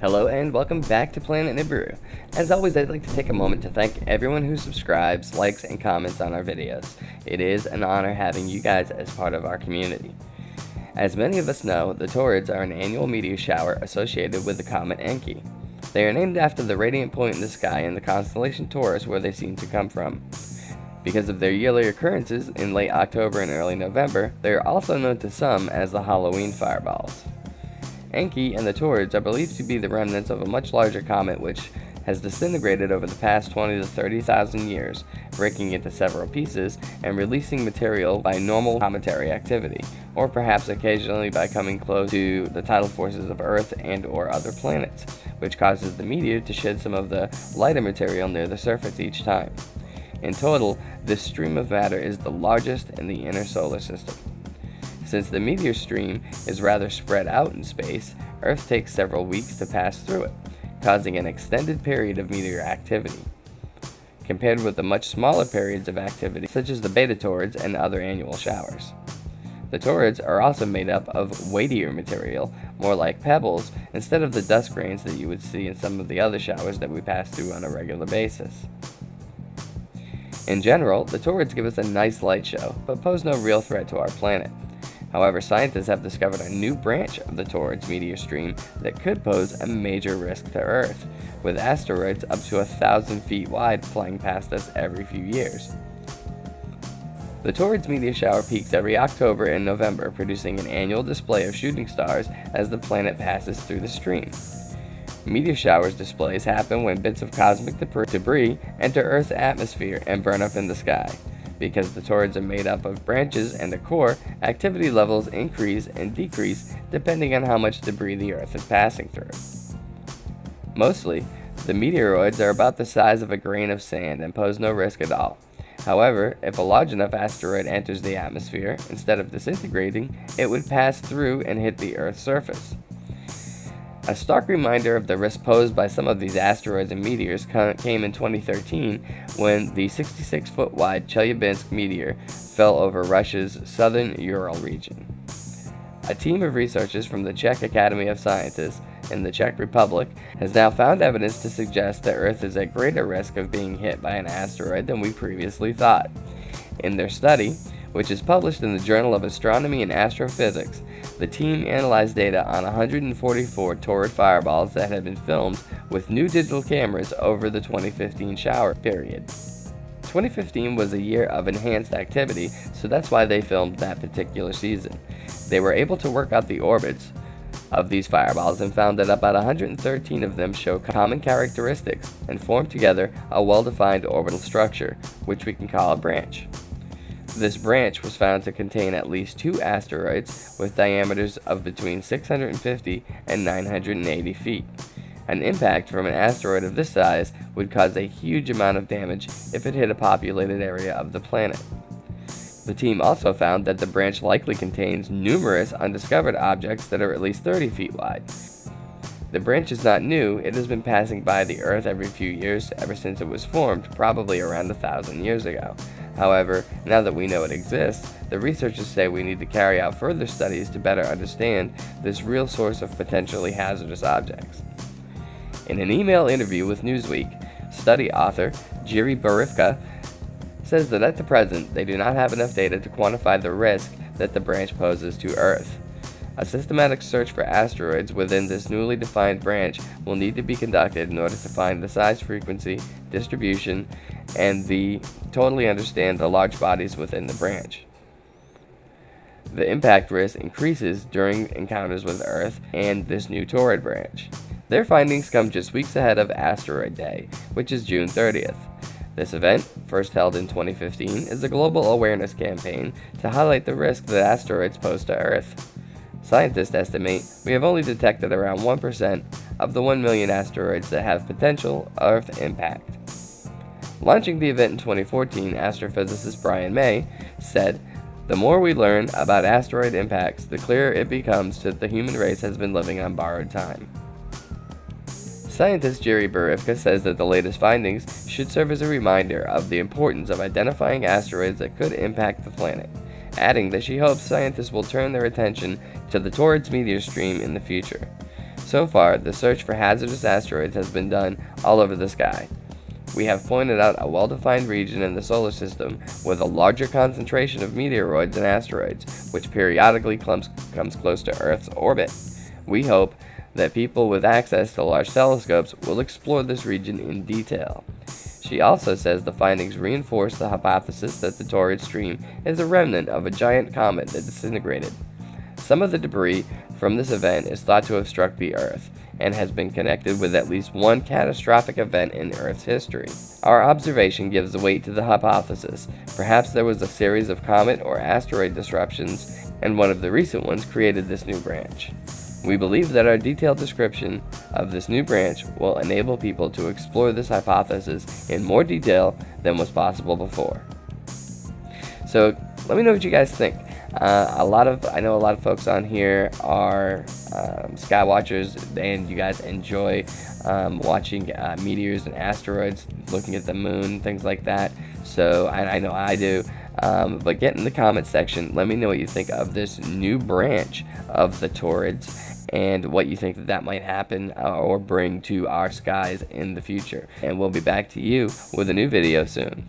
Hello and welcome back to Planet Nibiru. As always, I'd like to take a moment to thank everyone who subscribes, likes, and comments on our videos. It is an honor having you guys as part of our community. As many of us know, the Taurids are an annual meteor shower associated with the comet Encke. They are named after the radiant point in the sky in the constellation Taurus where they seem to come from. Because of their yearly occurrences in late October and early November, they are also known to some as the Halloween fireballs. Encke and the Taurids are believed to be the remnants of a much larger comet which has disintegrated over the past 20 to 30,000 years, breaking into several pieces and releasing material by normal cometary activity, or perhaps occasionally by coming close to the tidal forces of Earth and or other planets, which causes the meteor to shed some of the lighter material near the surface each time. In total, this stream of matter is the largest in the inner solar system. Since the meteor stream is rather spread out in space, Earth takes several weeks to pass through it, causing an extended period of meteor activity. Compared with the much smaller periods of activity, such as the beta taurids and other annual showers. The taurids are also made up of weightier material, more like pebbles, instead of the dust grains that you would see in some of the other showers that we pass through on a regular basis. In general, the taurids give us a nice light show, but pose no real threat to our planet. However, scientists have discovered a new branch of the Taurids meteor stream that could pose a major risk to Earth, with asteroids up to a thousand feet wide flying past us every few years. The Taurids meteor shower peaks every October and November, producing an annual display of shooting stars as the planet passes through the stream. Meteor showers displays happen when bits of cosmic debris enter Earth's atmosphere and burn up in the sky. Because the taurids are made up of branches and a core, activity levels increase and decrease depending on how much debris the Earth is passing through. Mostly, the meteoroids are about the size of a grain of sand and pose no risk at all. However, if a large enough asteroid enters the atmosphere, instead of disintegrating, it would pass through and hit the Earth's surface. A stark reminder of the risk posed by some of these asteroids and meteors came in 2013 when the 66 foot wide Chelyabinsk meteor fell over Russia's southern Ural region. A team of researchers from the Czech Academy of Sciences in the Czech Republic has now found evidence to suggest that Earth is at greater risk of being hit by an asteroid than we previously thought. In their study, which is published in the Journal of Astronomy and Astrophysics, the team analyzed data on 144 Taurid fireballs that had been filmed with new digital cameras over the 2015 shower period. 2015 was a year of enhanced activity, so that's why they filmed that particular season. They were able to work out the orbits of these fireballs and found that about 113 of them show common characteristics and form together a well-defined orbital structure, which we can call a branch. This branch was found to contain at least two asteroids with diameters of between 650 and 980 feet. An impact from an asteroid of this size would cause a huge amount of damage if it hit a populated area of the planet. The team also found that the branch likely contains numerous undiscovered objects that are at least 30 feet wide. The branch is not new, it has been passing by the Earth every few years ever since it was formed, probably around a thousand years ago. However, now that we know it exists, the researchers say we need to carry out further studies to better understand this real source of potentially hazardous objects. In an email interview with Newsweek, study author Jiri Borivka says that at the present they do not have enough data to quantify the risk that the branch poses to Earth. A systematic search for asteroids within this newly defined branch will need to be conducted in order to find the size, frequency, distribution, and the totally understand the large bodies within the branch. The impact risk increases during encounters with Earth and this new Taurid branch. Their findings come just weeks ahead of Asteroid Day, which is June 30th. This event, first held in 2015, is a global awareness campaign to highlight the risk that asteroids pose to Earth. Scientists estimate we have only detected around 1% of the 1 million asteroids that have potential Earth impact. Launching the event in 2014, astrophysicist Brian May said, The more we learn about asteroid impacts, the clearer it becomes that the human race has been living on borrowed time. Scientist Jerry Borivka says that the latest findings should serve as a reminder of the importance of identifying asteroids that could impact the planet adding that she hopes scientists will turn their attention to the Taurids meteor stream in the future. So far, the search for hazardous asteroids has been done all over the sky. We have pointed out a well-defined region in the solar system with a larger concentration of meteoroids and asteroids, which periodically comes, comes close to Earth's orbit. We hope that people with access to large telescopes will explore this region in detail. She also says the findings reinforce the hypothesis that the Taurid stream is a remnant of a giant comet that disintegrated. Some of the debris from this event is thought to have struck the Earth and has been connected with at least one catastrophic event in Earth's history. Our observation gives weight to the hypothesis. Perhaps there was a series of comet or asteroid disruptions, and one of the recent ones created this new branch. We believe that our detailed description of this new branch will enable people to explore this hypothesis in more detail than was possible before. So let me know what you guys think. Uh, a lot of I know a lot of folks on here are um, sky watchers, and you guys enjoy um, watching uh, meteors and asteroids, looking at the moon, things like that. So I, I know I do. Um, but get in the comment section. Let me know what you think of this new branch of the Taurids and what you think that that might happen uh, or bring to our skies in the future. And we'll be back to you with a new video soon.